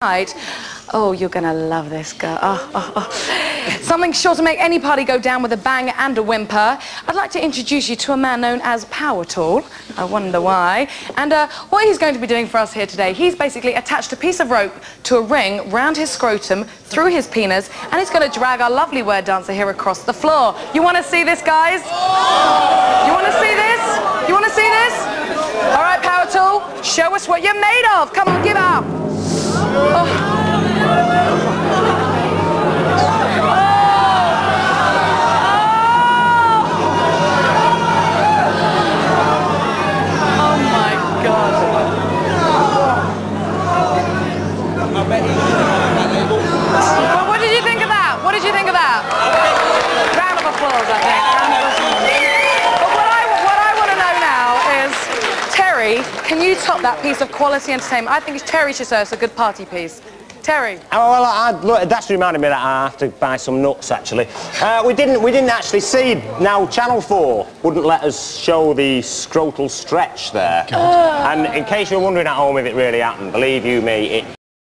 Right. Oh, you're going to love this girl. Oh, oh, oh. Something sure to make any party go down with a bang and a whimper. I'd like to introduce you to a man known as Powertool. I wonder why. And uh, what he's going to be doing for us here today, he's basically attached a piece of rope to a ring round his scrotum, through his penis, and he's going to drag our lovely word dancer here across the floor. You want to see this, guys? You want to see this? You want to see this? All right, Powertool, show us what you're made of. Come on, give out. Oh, oh, oh. oh my God. What did you think of that? What did you think of that? Round of applause, I think. Round of applause. But what I, what I want to know now is, Terry, can you top that piece of quality entertainment? I think Terry should say it's a good party piece. Terry. Oh, well, I, look, that's reminded me that I have to buy some nuts. Actually, uh, we didn't. We didn't actually see. Now, Channel Four wouldn't let us show the scrotal stretch there. And in case you're wondering at home if it really happened, believe you me, it